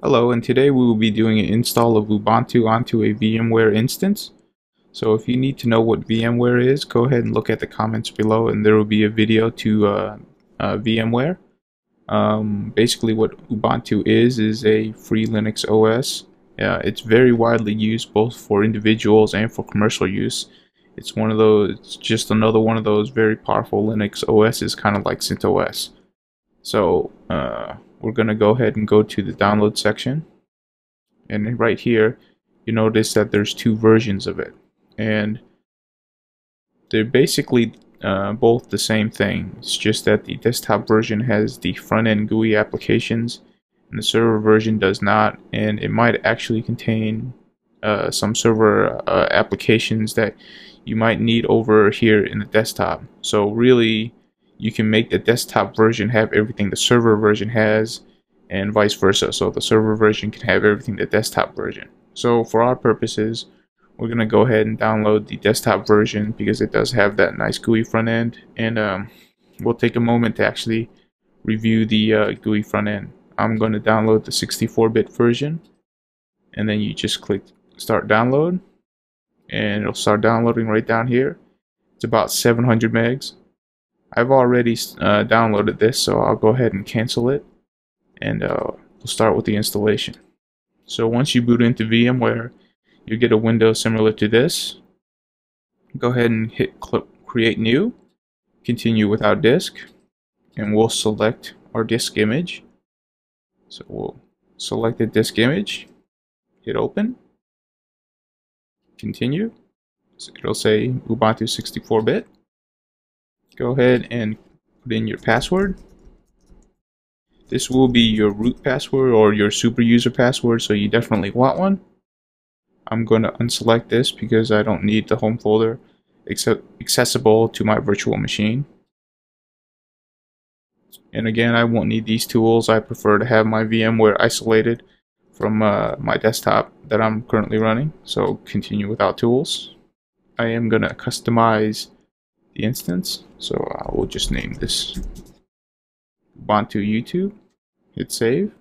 Hello, and today we will be doing an install of Ubuntu onto a VMware instance. So if you need to know what VMware is, go ahead and look at the comments below and there will be a video to uh, uh, VMware. Um, basically what Ubuntu is, is a free Linux OS. Uh, it's very widely used both for individuals and for commercial use. It's one of those, it's just another one of those very powerful Linux OSs, kind of like CentOS. So, uh, we're going to go ahead and go to the download section. And right here, you notice that there's two versions of it. And they're basically uh, both the same thing. It's just that the desktop version has the front-end GUI applications and the server version does not. And it might actually contain uh, some server uh, applications that you might need over here in the desktop. So really, you can make the desktop version have everything the server version has and vice versa. So the server version can have everything the desktop version. So for our purposes, we're going to go ahead and download the desktop version because it does have that nice GUI front end. And um, we'll take a moment to actually review the uh, GUI front end. I'm going to download the 64-bit version. And then you just click start download. And it'll start downloading right down here. It's about 700 megs. I've already uh, downloaded this, so I'll go ahead and cancel it, and uh, we'll start with the installation. So once you boot into VMware, you get a window similar to this. Go ahead and hit Create New, continue without disk, and we'll select our disk image. So we'll select the disk image, hit Open, continue. So it'll say Ubuntu 64-bit go ahead and put in your password. This will be your root password or your super user password, so you definitely want one. I'm going to unselect this because I don't need the home folder accessible to my virtual machine. And again, I won't need these tools. I prefer to have my VMware isolated from uh, my desktop that I'm currently running. So continue without tools. I am going to customize the instance. So I will just name this Ubuntu YouTube. Hit save.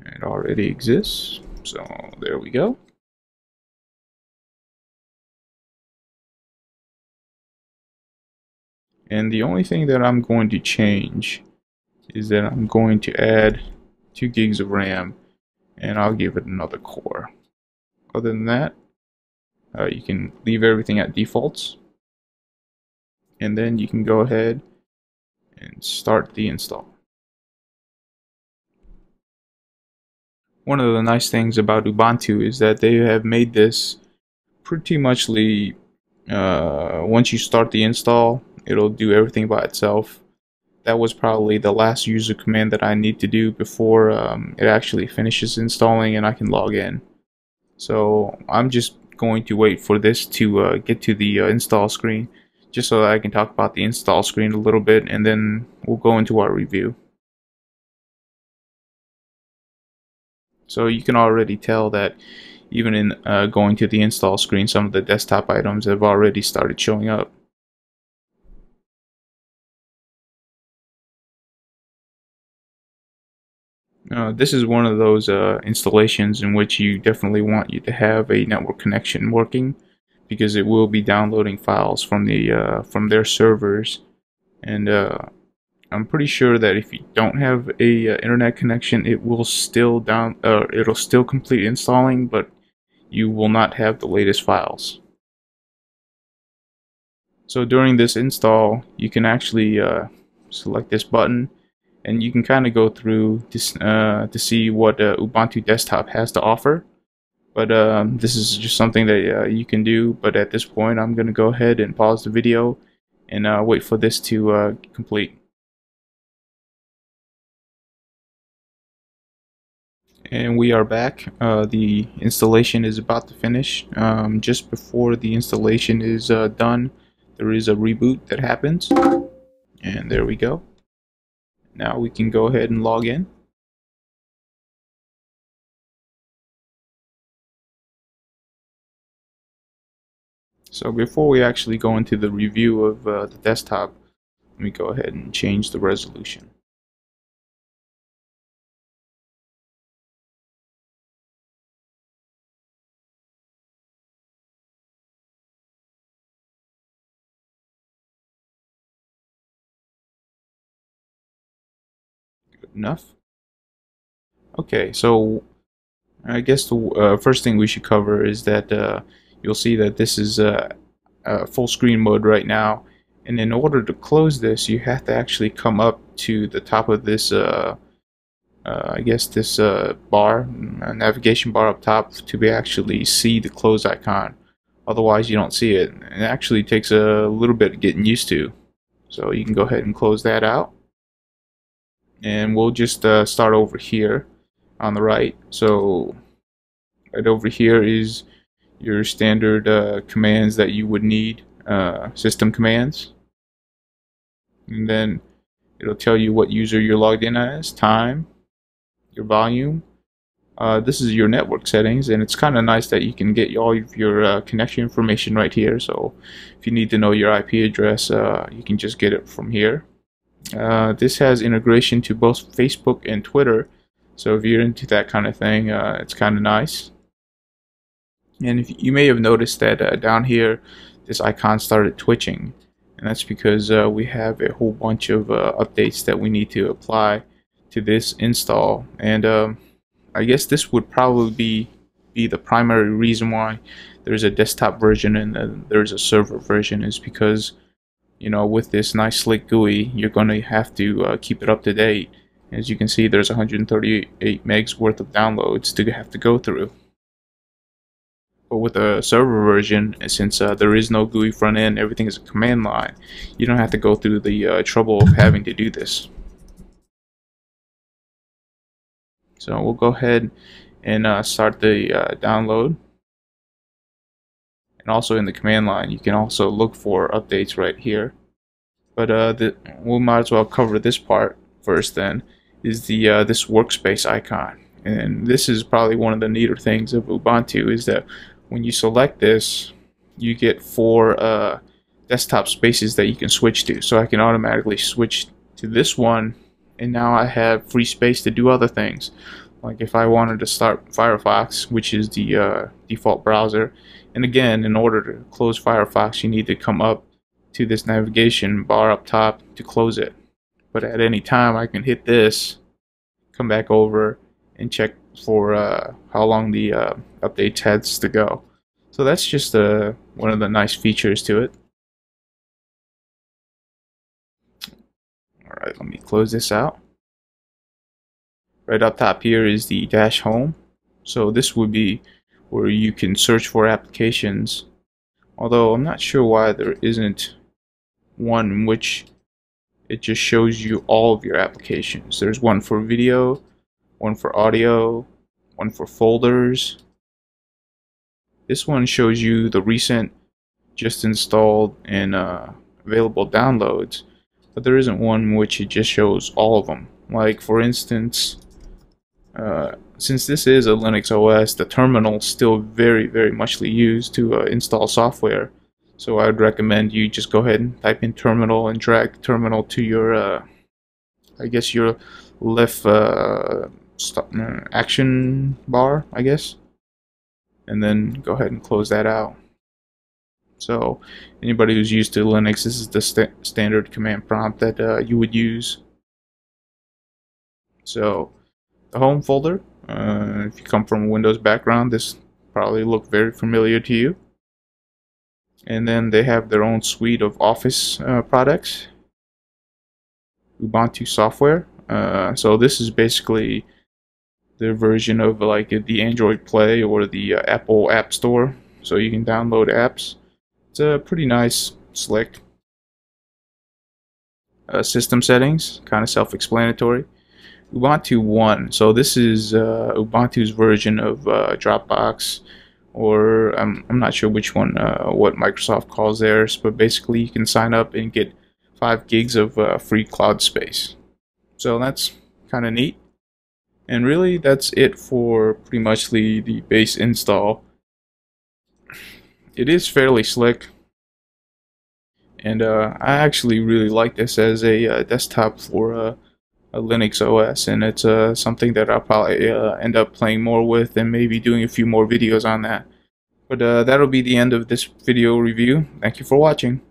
It already exists. So there we go. And the only thing that I'm going to change is that I'm going to add 2 gigs of RAM and I'll give it another core. Other than that, uh, you can leave everything at defaults and then you can go ahead and start the install. One of the nice things about Ubuntu is that they have made this pretty muchly uh, once you start the install it'll do everything by itself. That was probably the last user command that I need to do before um, it actually finishes installing and I can log in. So I'm just going to wait for this to uh, get to the uh, install screen just so that I can talk about the install screen a little bit and then we'll go into our review. So you can already tell that even in uh, going to the install screen, some of the desktop items have already started showing up. Uh, this is one of those uh, installations in which you definitely want you to have a network connection working because it will be downloading files from the uh, from their servers. And uh, I'm pretty sure that if you don't have a uh, internet connection it will still down uh, it'll still complete installing but you will not have the latest files. So during this install you can actually uh, select this button and you can kind of go through this, uh, to see what Ubuntu desktop has to offer but um, this is just something that uh, you can do. But at this point, I'm going to go ahead and pause the video and uh, wait for this to uh, complete. And we are back. Uh, the installation is about to finish. Um, just before the installation is uh, done, there is a reboot that happens. And there we go. Now we can go ahead and log in. So before we actually go into the review of uh, the desktop, let me go ahead and change the resolution. Enough. Okay, so I guess the uh, first thing we should cover is that uh, you'll see that this is uh, full screen mode right now. And in order to close this, you have to actually come up to the top of this, uh, uh, I guess this uh, bar, navigation bar up top to be actually see the close icon. Otherwise, you don't see it. It actually takes a little bit getting used to. So you can go ahead and close that out. And we'll just start over here on the right. So right over here is your standard uh, commands that you would need, uh, system commands. And then it'll tell you what user you're logged in as, time, your volume. Uh, this is your network settings, and it's kind of nice that you can get all of your uh, connection information right here. So if you need to know your IP address, uh, you can just get it from here. Uh, this has integration to both Facebook and Twitter, so if you're into that kind of thing, it's kind of nice. And if you may have noticed that uh, down here, this icon started twitching. And that's because uh, we have a whole bunch of uh, updates that we need to apply to this install. And um, I guess this would probably be, be the primary reason why there's a desktop version and there's a server version is because, you know, with this nice slick GUI, you're going to have to uh, keep it up to date. As you can see, there's 138 megs worth of downloads to have to go through. With a server version, since uh, there is no GUI front end, everything is a command line, you don't have to go through the uh, trouble of having to do this. So we'll go ahead and uh, start the uh, download. And also in the command line, you can also look for updates right here. But uh, the, we might as well cover this part first then is the uh, this workspace icon. And this is probably one of the neater things of Ubuntu is that when you select this, you get four uh, desktop spaces that you can switch to. So I can automatically switch to this one, and now I have free space to do other things. Like if I wanted to start Firefox, which is the uh, default browser, and again, in order to close Firefox, you need to come up to this navigation bar up top to close it but at any time I can hit this, come back over and check for uh, how long the uh, update has to go. So that's just uh, one of the nice features to it. Alright, let me close this out. Right up top here is the dash home. So this would be where you can search for applications. Although I'm not sure why there isn't one which it just shows you all of your applications. There's one for video, one for audio, one for folders. This one shows you the recent just installed and uh, available downloads, but there isn't one which it just shows all of them. Like for instance, uh, since this is a Linux OS, the terminal is still very, very muchly used to uh, install software. So I would recommend you just go ahead and type in terminal and drag terminal to your, uh, I guess your left uh, stop, uh, action bar, I guess. And then go ahead and close that out. So anybody who's used to Linux, this is the st standard command prompt that uh, you would use. So the home folder, uh, if you come from a Windows background, this probably look very familiar to you and then they have their own suite of office uh, products ubuntu software uh, so this is basically their version of like the android play or the uh, apple app store so you can download apps it's a pretty nice slick uh, system settings kind of self-explanatory ubuntu 1 so this is uh, ubuntu's version of uh, dropbox or I'm, I'm not sure which one, uh, what Microsoft calls theirs, but basically you can sign up and get 5 gigs of uh, free cloud space. So that's kind of neat. And really, that's it for pretty much the, the base install. It is fairly slick. And uh, I actually really like this as a uh, desktop for uh, a Linux OS, and it's uh, something that I'll probably uh, end up playing more with and maybe doing a few more videos on that. But uh, that'll be the end of this video review. Thank you for watching.